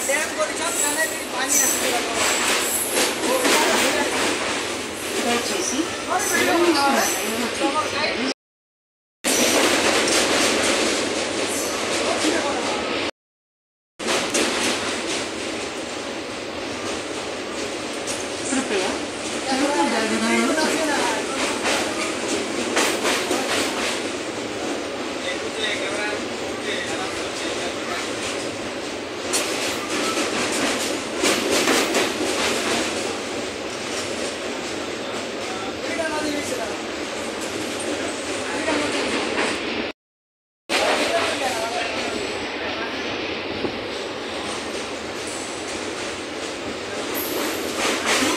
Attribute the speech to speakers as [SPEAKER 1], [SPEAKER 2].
[SPEAKER 1] dam को पानी